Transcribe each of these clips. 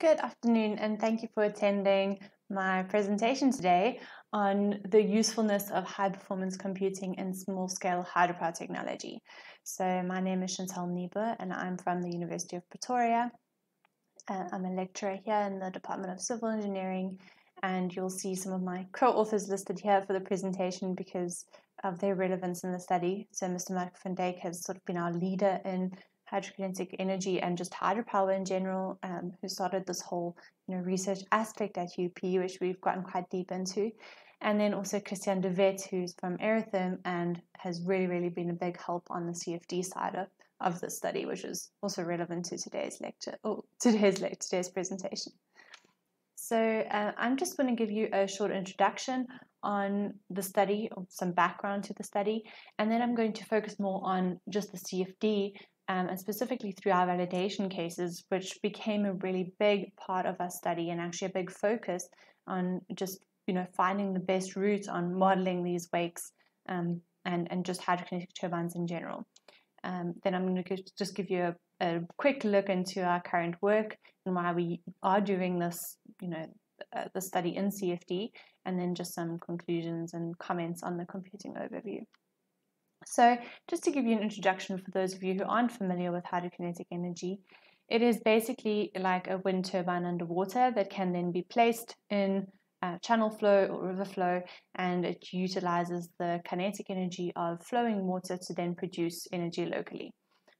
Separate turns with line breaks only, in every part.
Good afternoon, and thank you for attending my presentation today on the usefulness of high performance computing in small scale hydropower technology. So, my name is Chantel Niebuhr, and I'm from the University of Pretoria. Uh, I'm a lecturer here in the Department of Civil Engineering, and you'll see some of my co authors listed here for the presentation because of their relevance in the study. So, Mr. Mark van Dijk has sort of been our leader in hydrokinetic energy and just hydropower in general, um, who started this whole you know research aspect at UP, which we've gotten quite deep into. And then also Christian de Wet, who's from Aerotherm and has really, really been a big help on the CFD side of, of the study, which is also relevant to today's lecture or today's lecture, today's presentation. So uh, I'm just going to give you a short introduction on the study, or some background to the study, and then I'm going to focus more on just the CFD um, and specifically through our validation cases, which became a really big part of our study and actually a big focus on just you know finding the best route on modeling these wakes um, and and just hydrokinetic turbines in general. Um, then I'm going to just give you a, a, quick look into our current work and why we are doing this, you know, uh, the study in CFD, and then just some conclusions and comments on the computing overview. So, just to give you an introduction for those of you who aren't familiar with hydrokinetic energy, it is basically like a wind turbine underwater that can then be placed in channel flow or river flow, and it utilizes the kinetic energy of flowing water to then produce energy locally.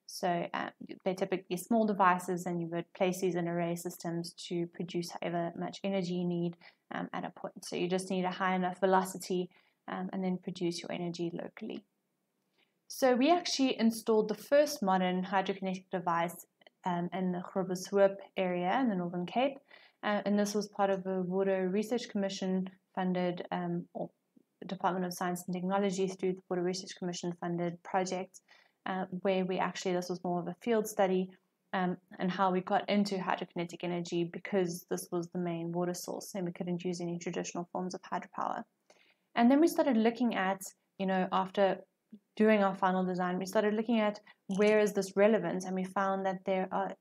So uh, they're typically small devices, and you would place these in array systems to produce however much energy you need um, at a point. So you just need a high enough velocity um, and then produce your energy locally. So we actually installed the first modern hydrokinetic device um, in the Groblershoop area in the Northern Cape, uh, and this was part of a Water Research Commission funded, um, or Department of Science and Technology through the Water Research Commission funded project, uh, where we actually this was more of a field study. Um, and how we got into hydrokinetic energy because this was the main water source and we couldn't use any traditional forms of hydropower. And then we started looking at, you know, after doing our final design, we started looking at where is this relevant, and we found that there are,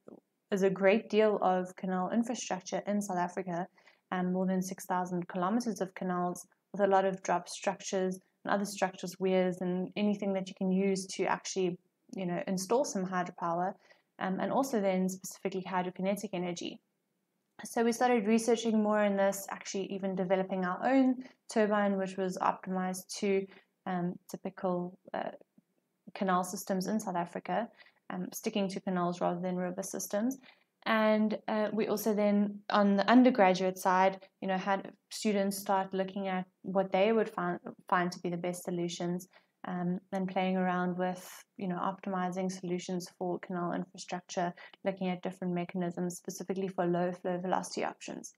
is a great deal of canal infrastructure in South Africa, and more than 6,000 kilometers of canals with a lot of drop structures and other structures, weirs, and anything that you can use to actually, you know, install some hydropower, um, and also then specifically hydrokinetic energy. So we started researching more in this, actually even developing our own turbine, which was optimized to um, typical uh, canal systems in South Africa, um, sticking to canals rather than river systems. And uh, we also then, on the undergraduate side, you know, had students start looking at what they would find, find to be the best solutions um, and playing around with, you know, optimizing solutions for canal infrastructure, looking at different mechanisms specifically for low flow velocity options.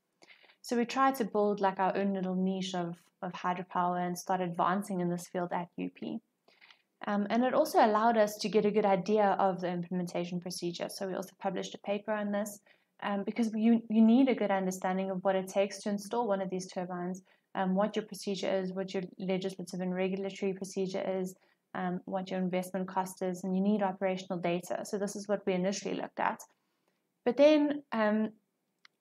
So we tried to build like our own little niche of, of hydropower and start advancing in this field at UP. Um, and it also allowed us to get a good idea of the implementation procedure. So we also published a paper on this um, because you, you need a good understanding of what it takes to install one of these turbines, um, what your procedure is, what your legislative and regulatory procedure is, um, what your investment cost is, and you need operational data. So this is what we initially looked at. But then um,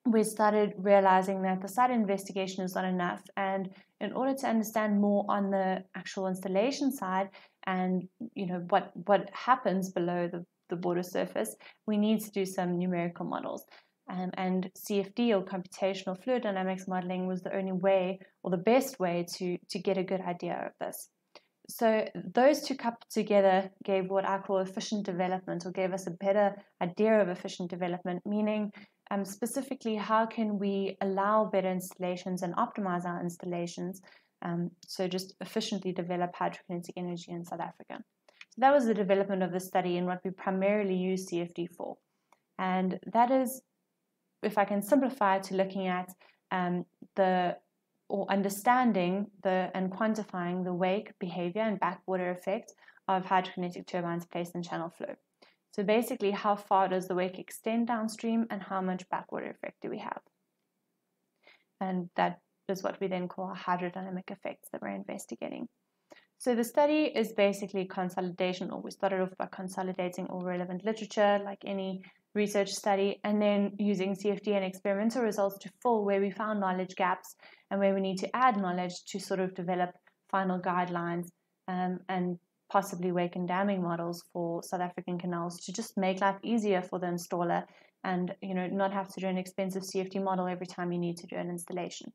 we started realizing that the site investigation is not enough. And in order to understand more on the actual installation side and you know what what happens below the, the water surface, we need to do some numerical models. Um, and CFD or computational fluid dynamics modeling was the only way or the best way to, to get a good idea of this. So those two coupled together gave what I call efficient development or gave us a better idea of efficient development, meaning um, specifically, how can we allow better installations and optimize our installations? Um, so, just efficiently develop hydrokinetic energy in South Africa. So, that was the development of the study and what we primarily use CFD for. And that is, if I can simplify to looking at um, the or understanding the and quantifying the wake behavior and backwater effect of hydrokinetic turbines placed in channel flow. So basically, how far does the wake extend downstream and how much backwater effect do we have? And that is what we then call hydrodynamic effects that we're investigating. So the study is basically consolidation, or we started off by consolidating all relevant literature, like any research study, and then using CFD and experimental results to fill where we found knowledge gaps and where we need to add knowledge to sort of develop final guidelines um, and possibly wake and damming models for South African canals to just make life easier for the installer and you know not have to do an expensive CFD model every time you need to do an installation.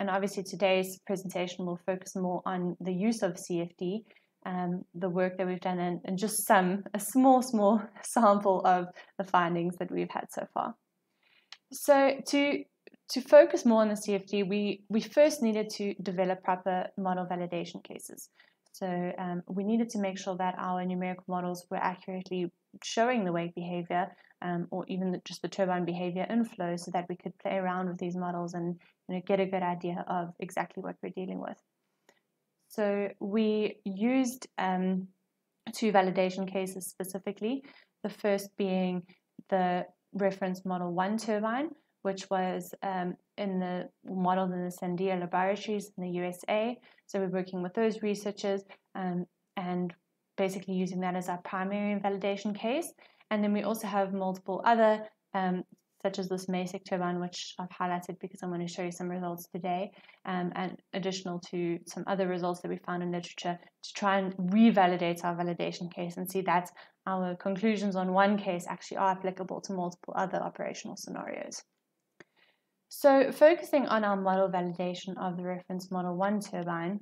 And obviously today's presentation will focus more on the use of CFD, um, the work that we've done, and, and just some a small small sample of the findings that we've had so far. So to to focus more on the CFD, we, we first needed to develop proper model validation cases. So um, we needed to make sure that our numerical models were accurately showing the wake behavior um, or even the, just the turbine behavior inflow so that we could play around with these models and you know, get a good idea of exactly what we're dealing with. So we used um, two validation cases specifically, the first being the reference model 1 turbine, which was um, in the modeled in the Sandia laboratories in the USA. So we're working with those researchers um, and basically using that as our primary validation case. And then we also have multiple other, um, such as this MASEC turbine, which I've highlighted because I'm going to show you some results today, um, and additional to some other results that we found in literature to try and revalidate our validation case and see that our conclusions on one case actually are applicable to multiple other operational scenarios. So focusing on our model validation of the reference model 1 turbine,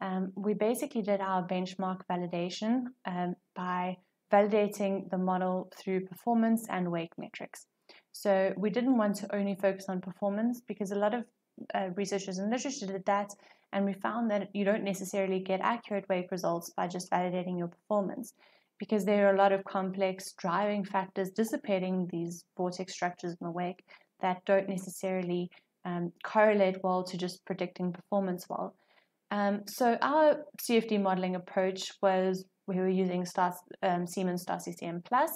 um, we basically did our benchmark validation um, by validating the model through performance and wake metrics. So we didn't want to only focus on performance because a lot of uh, researchers and literature did that, and we found that you don't necessarily get accurate wake results by just validating your performance because there are a lot of complex driving factors dissipating these vortex structures in the wake that don't necessarily um, correlate well to just predicting performance well. Um, so our CFD modeling approach was we were using um, Siemens Star CCM Plus,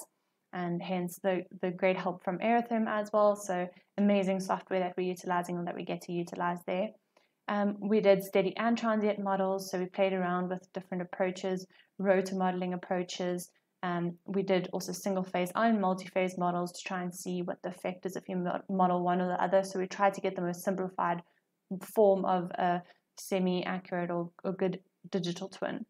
and hence the, the great help from Aerotherm as well. So amazing software that we're utilizing and that we get to utilize there. Um, we did steady and transient models, so we played around with different approaches, rotor modeling approaches, um, we did also single phase and multi phase models to try and see what the effect is if you model one or the other. So we tried to get the most simplified form of a semi accurate or, or good digital twin.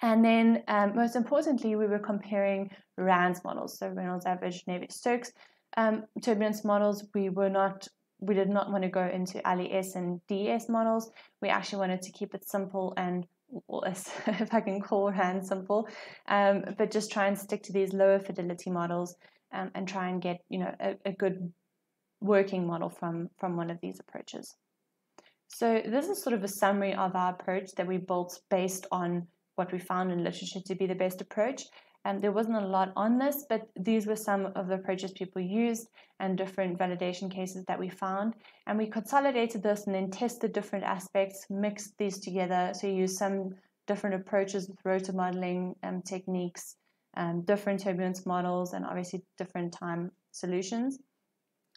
And then, um, most importantly, we were comparing RANS models, so Reynolds average Navier Stokes um, turbulence models. We were not, we did not want to go into LES and DES models. We actually wanted to keep it simple and if I can call hand simple, um, but just try and stick to these lower fidelity models um, and try and get you know a, a, good working model from from one of these approaches. So this is sort of a summary of our approach that we built based on what we found in literature to be the best approach. Um, there wasn't a lot on this, but these were some of the approaches people used and different validation cases that we found. And we consolidated this and then tested different aspects, mixed these together. So you use some different approaches with rotor modeling um, techniques, um, different turbulence models, and obviously different time solutions.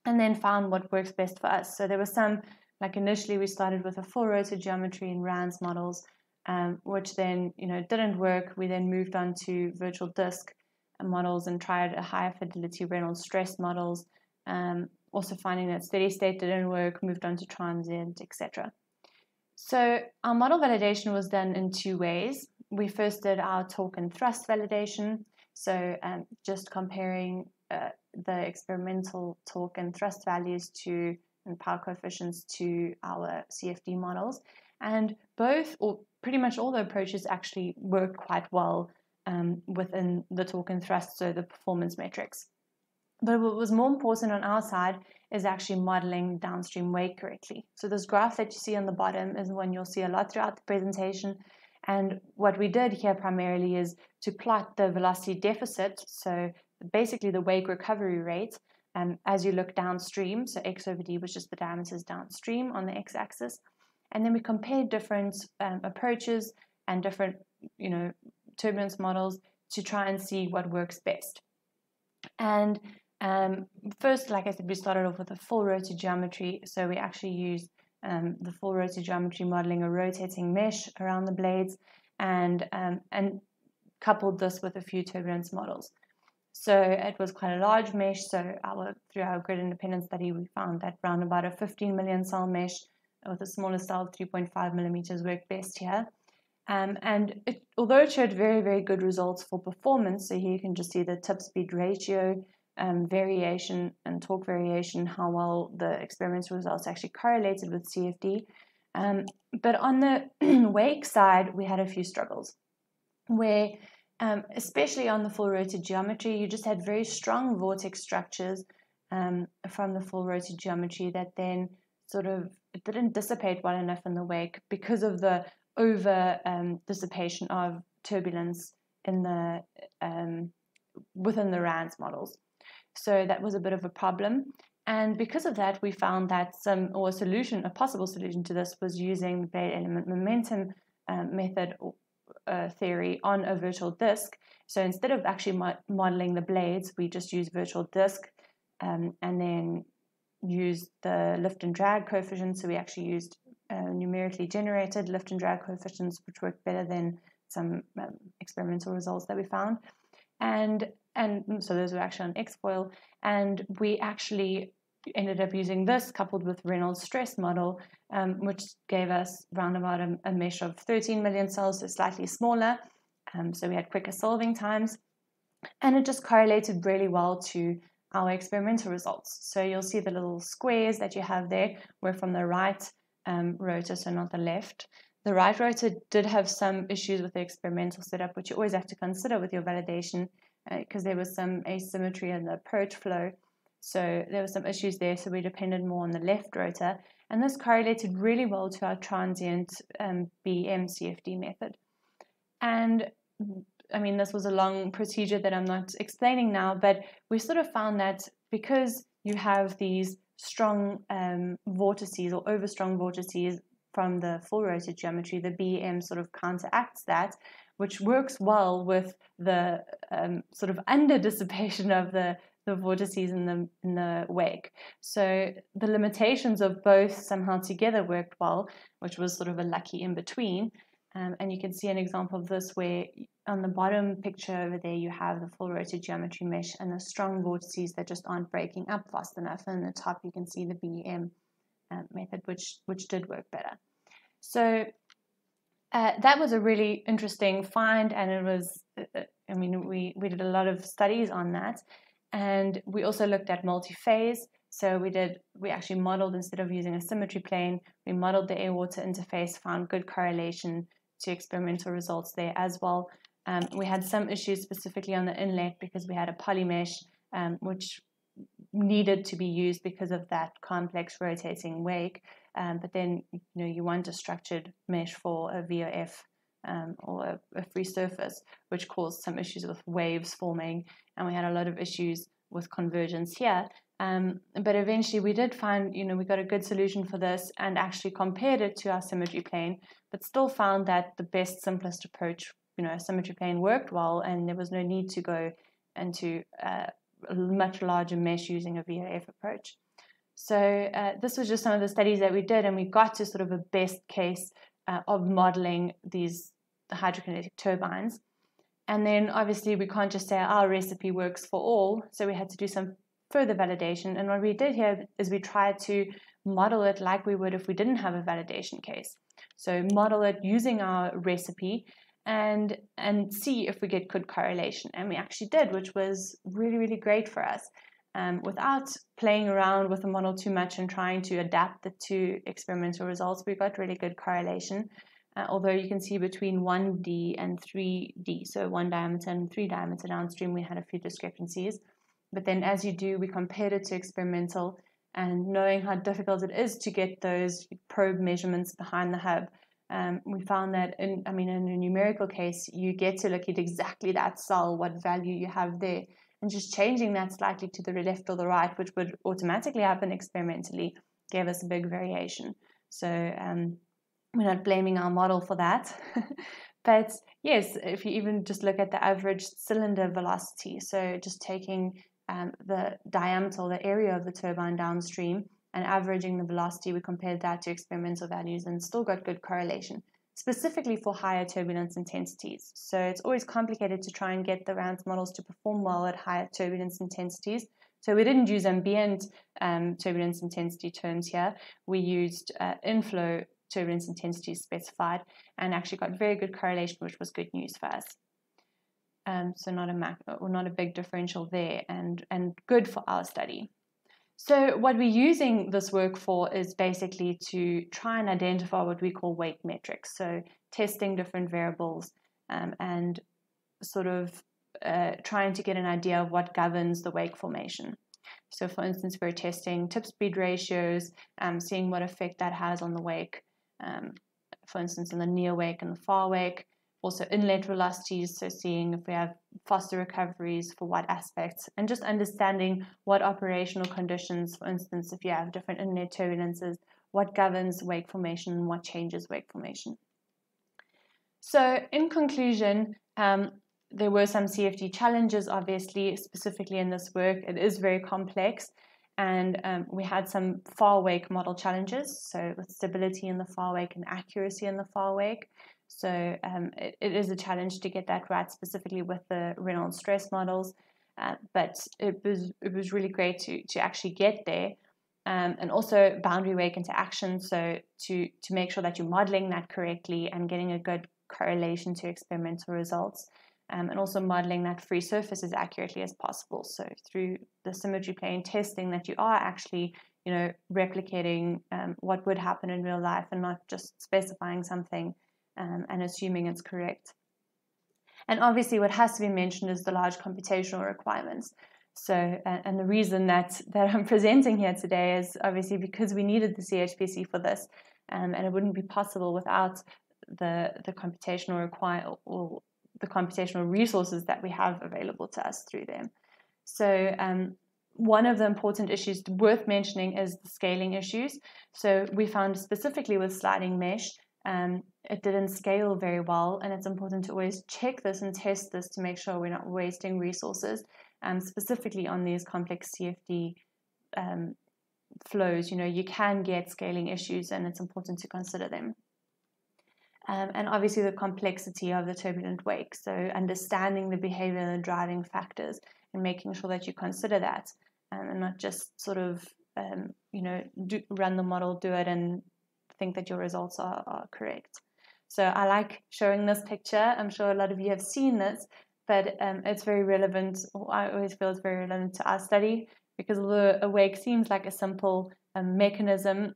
And then found what works best for us. So there were some, like initially we started with a full rotor geometry and RANS models um, which then you know didn't work. We then moved on to virtual disk models and tried a higher fidelity Reynolds stress models. Um, also finding that steady state didn't work, moved on to transient, etc. So our model validation was done in two ways. We first did our torque and thrust validation, so um, just comparing uh, the experimental torque and thrust values to and power coefficients to our CFD models, and both or pretty much all the approaches actually work quite well um, within the torque and thrust, so the performance metrics. But what was more important on our side is actually modeling downstream wake correctly. So this graph that you see on the bottom is one you'll see a lot throughout the presentation. And what we did here primarily is to plot the velocity deficit, so basically the wake recovery rate, um, as you look downstream, so x over d was just the diameters downstream on the x-axis, and then we compared different um, approaches and different you know turbulence models to try and see what works best. And um, first like i said we started off with a full rotor geometry. So we actually used um, the full rotor geometry modeling a rotating mesh around the blades and um, and coupled this with a few turbulence models. So it was quite a large mesh. So our through our grid independent study, we found that around about a 15 million cell mesh with a smaller cell, 3.5 millimeters, worked best here. Um, and it, although it showed very, very good results for performance, so here you can just see the tip speed ratio um, variation and torque variation, how well the experimental results actually correlated with CFD. Um, but on the wake side, we had a few struggles where, um, especially on the full rotor geometry, you just had very strong vortex structures um, from the full rotor geometry that then sort of didn't dissipate well enough in the wake because of the over um, dissipation of turbulence in the um, within the RANS models. So that was a bit of a problem. And because of that, we found that some, or a solution, a possible solution to this was using the blade element momentum um, method uh, theory on a virtual disk. So instead of actually mo- modeling the blades, we just use virtual disk um, and then use the lift and drag coefficients. So we actually used uh, numerically generated lift and drag coefficients, which worked better than some um, experimental results that we found. And and so those were actually on Xfoil. And we actually ended up using this coupled with Reynolds stress model, um, which gave us round about a, a, mesh of 13 million cells, so slightly smaller. Um, so we had quicker solving times. And it just correlated really well to our experimental results. So you'll see the little squares that you have there were from the right um, rotor, so not the left. The right rotor did have some issues with the experimental setup, which you always have to consider with your validation because uh, there was some asymmetry in the approach flow. So there were some issues there, so we depended more on the left rotor. And this correlated really well to our transient um, BEM CFD method. And I mean, this was a long procedure that I'm not explaining now, but we sort of found that because you have these strong um, vortices or over strong vortices from the full rotor geometry, the BEM sort of counteracts that, which works well with the um, sort of under dissipation of the the vortices in the in the wake. So the limitations of both somehow together worked well, which was sort of a lucky in between. Um, and you can see an example of this where on the bottom picture over there you have the full rotor geometry mesh and the strong vortices that just aren't breaking up fast enough. And in the top you can see the BEM uh, method, which which did work better. So uh, that was a really interesting find, and it was, uh, uh, I mean, we, we did a lot of studies on that. And we also looked at multi phase. So we did, we actually modeled instead of using a symmetry plane, we modeled the air water interface, found good correlation to experimental results there as well. Um, we had some issues specifically on the inlet because we had a polymesh, um, which needed to be used because of that complex rotating wake. Um, but then you know you want a structured mesh for a VOF um, or a, a, free surface, which caused some issues with waves forming, and we had a lot of issues with convergence here. Um, but eventually, we did find you know we got a good solution for this, and actually compared it to our symmetry plane, but still found that the best simplest approach, you know, symmetry plane worked well, and there was no need to go into a much larger mesh using a VOF approach. So uh, this was just some of the studies that we did, and we got to sort of a best case uh, of modeling these hydrokinetic turbines. And then obviously we can't just say our recipe works for all, so we had to do some further validation. And what we did here is we tried to model it like we would if we didn't have a validation case. So model it using our recipe and and see if we get good correlation. And we actually did, which was really, really great for us. Um, without playing around with the model too much and trying to adapt it to experimental results, we got really good correlation. Uh, although you can see between 1D and 3D, so one diameter and three diameter downstream, we had a few discrepancies. But then as you do, we compared it to experimental and knowing how difficult it is to get those probe measurements behind the hub, um, we found that in, I mean, in a numerical case, you get to look at exactly that cell, what value you have there, and just changing that slightly to the left or the right, which would automatically happen experimentally, gave us a big variation. So um, we're not blaming our model for that. but yes, if you even just look at the average cylinder velocity, so just taking um, the diameter, the area of the turbine downstream, and averaging the velocity, we compared that to experimental values and still got good correlation. specifically for higher turbulence intensities. So it's always complicated to try and get the RANS models to perform well at higher turbulence intensities. So we didn't use ambient um, turbulence intensity terms here. We used uh, inflow turbulence intensity specified and actually got very good correlation, which was good news for us. Um, so not a mac or not a big differential there, and and good for our study. So what we're using this work for is basically to try and identify what we call wake metrics. So testing different variables um, and sort of uh, trying to get an idea of what governs the wake formation. So, for instance, we're testing tip speed ratios, um, seeing what effect that has on the wake. Um, for instance, in the near wake and the far wake. Also, inlet velocities, so seeing if we have faster recoveries for what aspects, and just understanding what operational conditions, for instance, if you have different inlet turbulences, what governs wake formation and what changes wake formation. So, in conclusion, um, there were some CFD challenges, obviously, specifically in this work. It is very complex, and um, we had some far wake model challenges, so with stability in the far wake and accuracy in the far wake. So um, it, it is a challenge to get that right, specifically with the Reynolds stress models. Uh, but it was it was really great to to actually get there, um, and also boundary wake interaction. So to to make sure that you're modeling that correctly and getting a good correlation to experimental results um, and also modeling that free surface as accurately as possible. So through the symmetry plane testing that you are actually, you know, replicating um, what would happen in real life and not just specifying something um, and assuming it's correct. And obviously, what has to be mentioned is the large computational requirements. So, and the reason that, that I'm presenting here today is obviously because we needed the CHPC for this, um, and it wouldn't be possible without the the computational require or the computational resources that we have available to us through them. So, um, one of the important issues worth mentioning is the scaling issues. So, we found specifically with sliding mesh, um, it didn't scale very well, and it's important to always check this and test this to make sure we're not wasting resources, um, specifically on these complex CFD um, flows. You know, you can get scaling issues, and it's important to consider them um, and obviously the complexity of the turbulent wake. So understanding the behavior and driving factors and making sure that you consider that um, and not just sort of um, you know do, run the model, do it, and think that your results are, are correct. So I like showing this picture. I'm sure a lot of you have seen this, but um, it's very relevant. I always feel it's very relevant to our study because although a wake seems like a simple um, mechanism,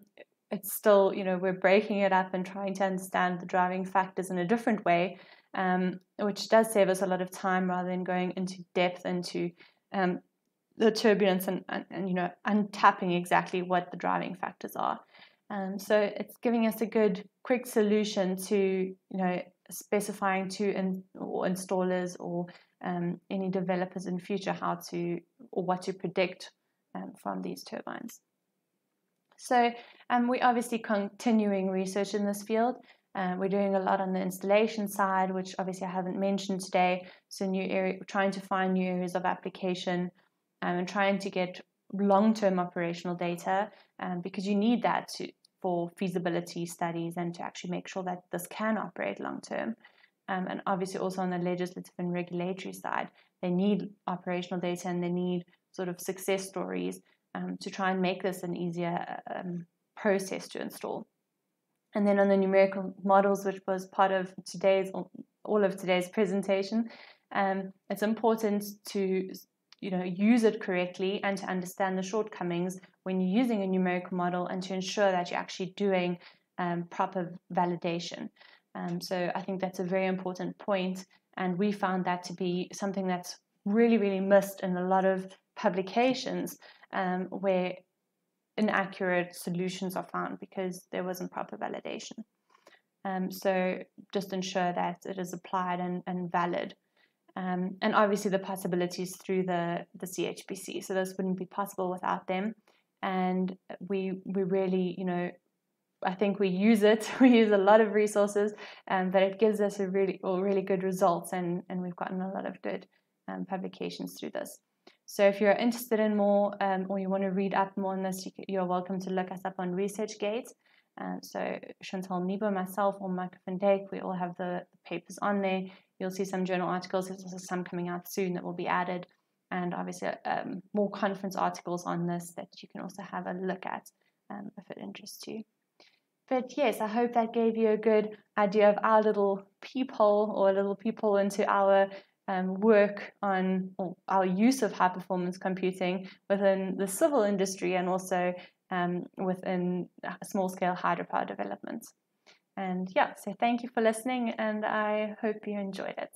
it's still, you know, we're breaking it up and trying to understand the driving factors in a different way, um, which does save us a lot of time rather than going into depth into um, the turbulence and, and, and, you know, untapping exactly what the driving factors are. Um, so it's giving us a good, quick solution to, you know, specifying to in, or installers or um, any developers in future how to or what to predict um, from these turbines. So um, we're obviously continuing research in this field. Uh, we're doing a lot on the installation side, which obviously I haven't mentioned today. So new area, trying to find new areas of application um, and trying to get long-term operational data um, because you need that to, for feasibility studies and to actually make sure that this can operate long-term. Um, and obviously also on the legislative and regulatory side, they need operational data and they need sort of success stories um, to try and make this an easier um, process to install. And then on the numerical models, which was part of today's all of today's presentation, um, it's important to you know use it correctly and to understand the shortcomings when you're using a numerical model and to ensure that you're actually doing um, proper validation. Um, so I think that's a very important point, and we found that to be something that's really really missed in a lot of publications um, where inaccurate solutions are found because there wasn't proper validation. Um, so just ensure that it is applied and, and valid. Um, and obviously the possibilities through the, the CHPC. So this wouldn't be possible without them. And we we really, you know, I think we use it. We use a lot of resources, um, but it gives us a really really good results, and and we've gotten a lot of good um, publications through this. So if you're interested in more um, or you want to read up more on this, you, are welcome to look us up on ResearchGate. Uh, so Chantel Niebuhr, myself, or Mike van Dijk, we all have the papers on there. You'll see some journal articles. There's some coming out soon that will be added, and obviously um, more conference articles on this that you can also have a look at um, if it interests you. But yes, I hope that gave you a good idea of our little peephole or a little peephole into our um, work on our use of high performance computing within the civil industry and also um, within small scale hydropower development. And yeah, so thank you for listening, and I hope you enjoyed it.